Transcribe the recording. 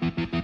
Thank you.